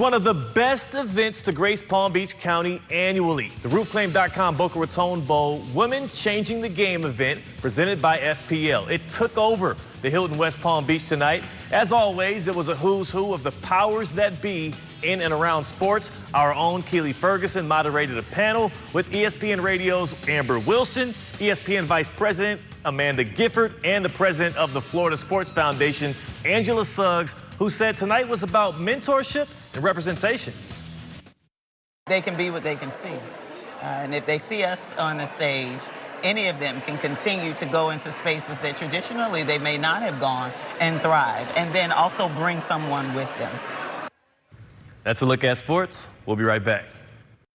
One of the best events to grace Palm Beach County annually. The roofclaim.com Boca Raton Bowl Women Changing the Game event presented by FPL. It took over the Hilton West Palm Beach tonight. As always, it was a who's who of the powers that be in and around sports. Our own Keeley Ferguson moderated a panel with ESPN Radio's Amber Wilson, ESPN Vice President Amanda Gifford, and the president of the Florida Sports Foundation, Angela Suggs, who said tonight was about mentorship and representation. They can be what they can see. Uh, and if they see us on the stage, any of them can continue to go into spaces that traditionally they may not have gone and thrive, and then also bring someone with them. That's a look at sports. We'll be right back.